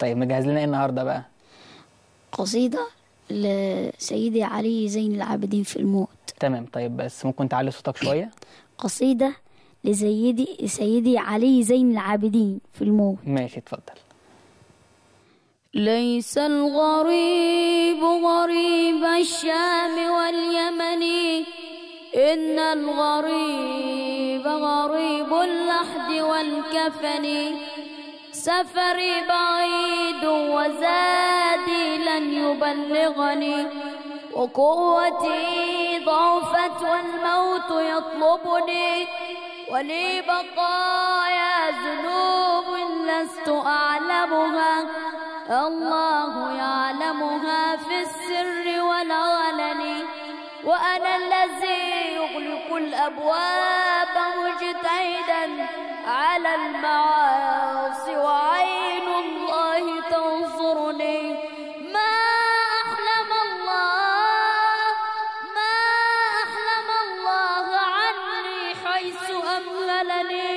طيب مجهز لنا إيه النهارده بقى؟ قصيدة لسيدي علي زين العابدين في الموت. تمام طيب بس ممكن تعلي صوتك شوية؟ قصيدة لسيدي سيدي علي زين العابدين في الموت. ماشي اتفضل. ليس الغريب غريب الشام واليمن إن الغريب غريب اللحد والكفن. سفري بعيد وزادي لن يبلغني وقوتي ضعفت والموت يطلبني ولي بقايا ذنوب لست أعلمها. الله يعلمها في السر والعلن. وأنا الذي الأبواب مجتهدا على المعاصي وعين الله تنصرني. ما أحلم الله ما أحلم الله عني حيث أمهلني.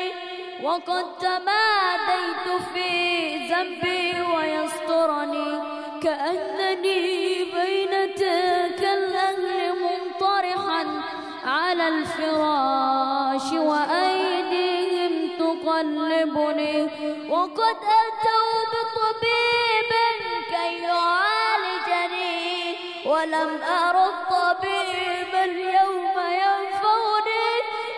وقد تماديت في ذنبي ويسترني كأنني الفراش وأيديهم تقلبني. وقد أتوا بطبيب كي يعالجني. ولم أر الطبيب اليوم ينفعني.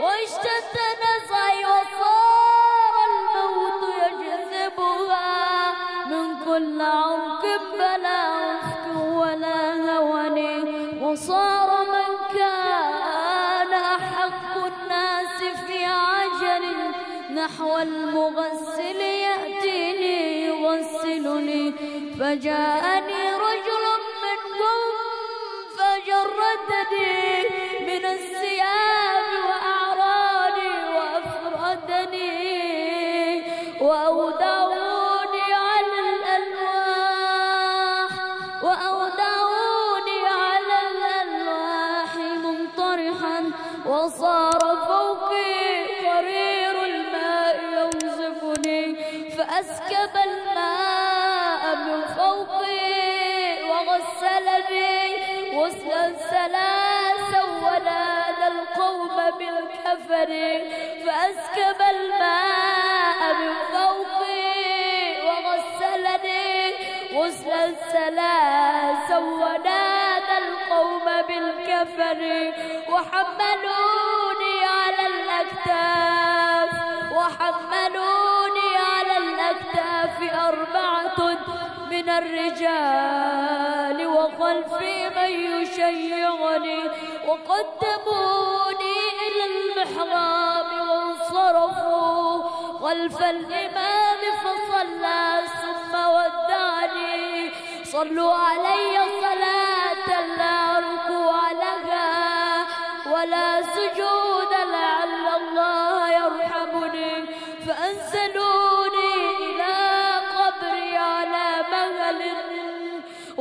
واشتد نزعي وصار الموت يجذبها. من كل عمق بلا أفك ولا هوني وصار من كان أحق الناس في عجل نحو المغسل يأتيني يغسلني فجاءني رجل منهم فجردني. فأسكب الماء من فوقي وغسلني غسلا ثلاثا ونادى القوم بالكفر. فأسكب الماء من فوقي وغسلني غسلا ثلاثا ونادى القوم بالكفر. وحملوني على الأكتاف. وحملوني أربعة من الرجال وخلفي من يشيعني وقدموني إلى المحراب وانصرفوا. خلف الإمام فصلى ثم ودعني صلوا علي صلاة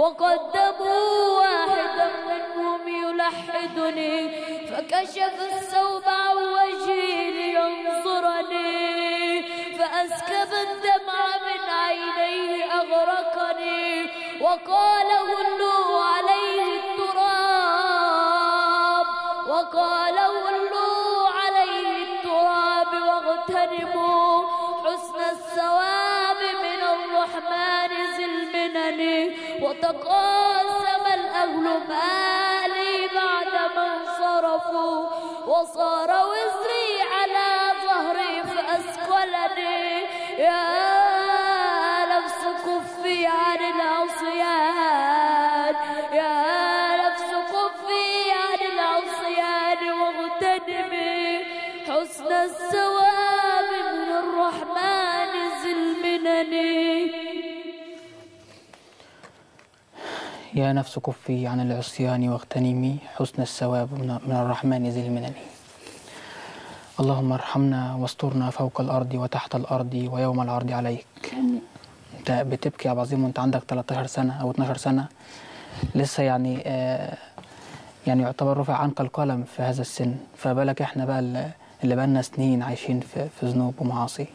وقدموا واحدا منهم يلحدني فكشف الثوب عن وجهي لينظرني فأسكب الدمع من عينيه أغرقني وقال هلوا عليه التراب وقال وتقاسم الأهل مالي بعد ما انصرفوا وصار وزري على ظهري فأثقلني يا نفس كفي عن العصيان. يا نفس كفي عن العصيان واغتنمي حسن الثواب يا نفس كفي عن العصيان واغتنمي حسن الثواب من من الرحمن ذي المنن. اللهم ارحمنا واسترنا فوق الأرض وتحت الأرض ويوم العرض عليك. انت بتبكي يا عظيم وانت عندك 13 سنة أو 12 سنة. لسه يعني آه يعني يعتبر رفع عنك القلم في هذا السن. فبالك إحنا بقى اللي اللي بقالنا سنين عايشين في ذنوب ومعاصي.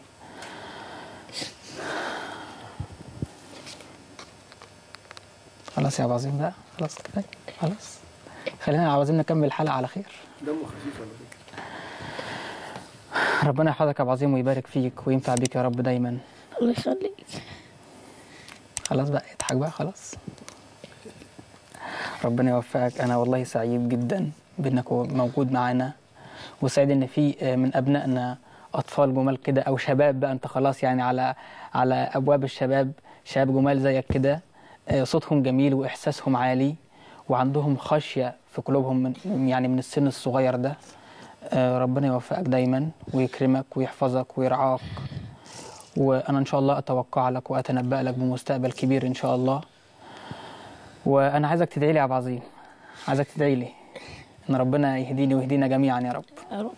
خلاص يا أبو عظيم بقى خلاص كفاية خلاص. خلينا يا أبو عظيم نكمل الحلقة على خير. دمه خفيف ولا إيه؟ ربنا يحفظك يا أبو عظيم ويبارك فيك وينفع بيك يا رب دايما. الله يخليك. خلاص بقى اضحك بقى خلاص. ربنا يوفقك. أنا والله سعيد جدا بإنك موجود معانا. وسعيد إن في من أبنائنا أطفال جمال كده أو شباب بقى. أنت خلاص يعني على على أبواب الشباب شباب جمال زيك كده. آه، صوتهم جميل وإحساسهم عالي وعندهم خشية في قلوبهم من يعني من السن الصغير ده. آه، ربنا يوفقك دايما ويكرمك ويحفظك ويرعاك. وأنا إن شاء الله أتوقع لك وأتنبأ لك بمستقبل كبير إن شاء الله. وأنا عايزك تدعي لي يا عبد العظيم عايزك تدعي لي إن ربنا يهديني ويهدينا جميعا يا رب. يا رب.